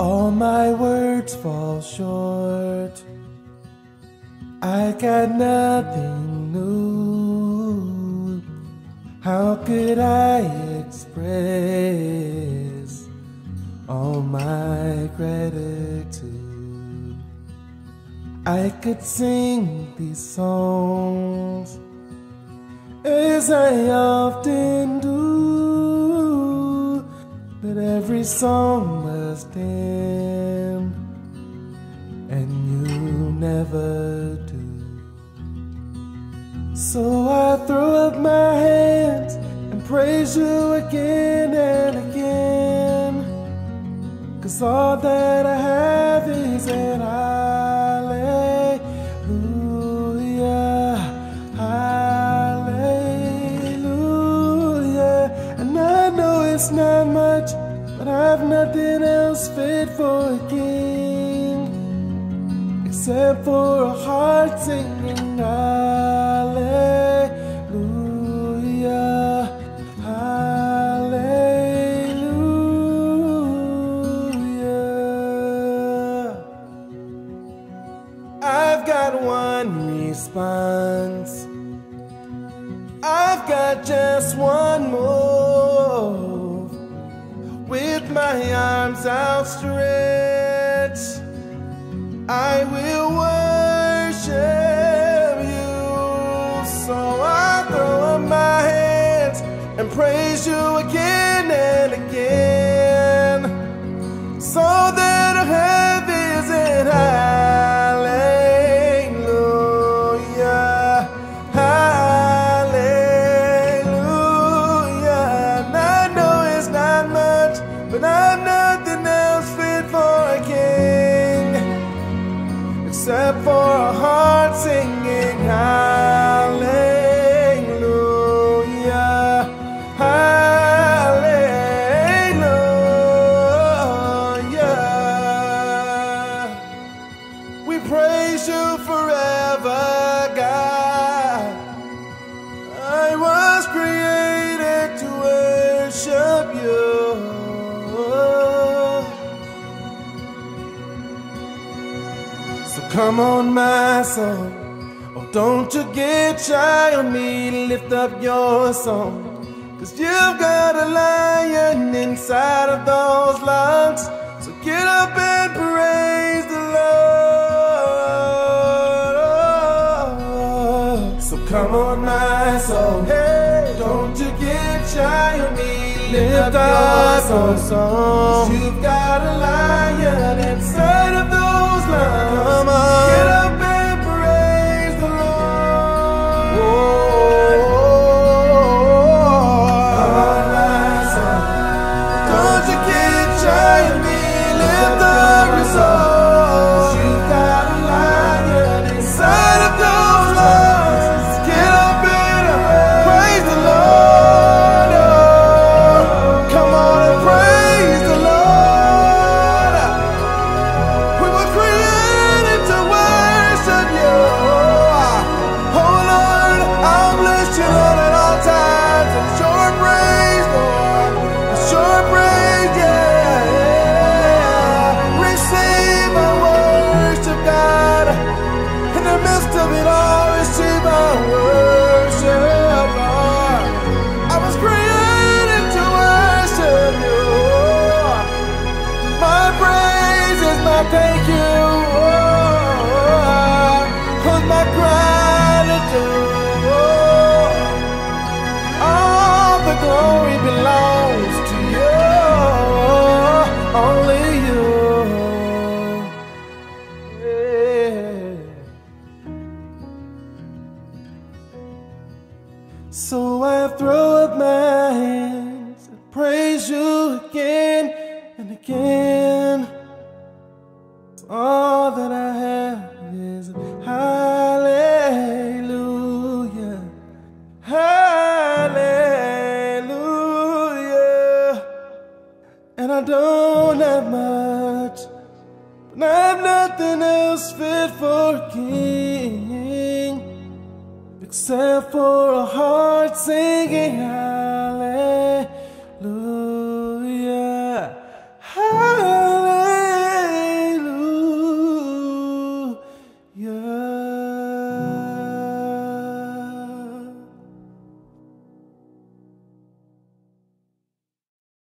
All my words fall short. I got nothing new. How could I express my gratitude? I could sing these songs as I often do, but every song must end, and you never do. So I throw up my hands and praise you again and again. Cause all that I have is an hallelujah, hallelujah. And I know it's not much, but I've nothing else fit for a king except for a heart singing hallelujah, Just one move with my arms outstretched. I will worship you. So I throw up my hands and praise you again and again. So that praise you forever, God. I was created to worship you. So come on, my soul. Oh, don't you get shy on me. Lift up your song. Cause you've got a lion inside of those lungs. So get up and praise come on, my soul. Hey, don't you get shy on me. Lift up your song. You've got a lion inside receive worship. I was created to worship you. My praise is my thank you. All the glory belongs So I throw up my hands and praise you again and again. All that I have is hallelujah, hallelujah, And I don't have much, but I have nothing else fit for a king except for a heart singing hallelujah,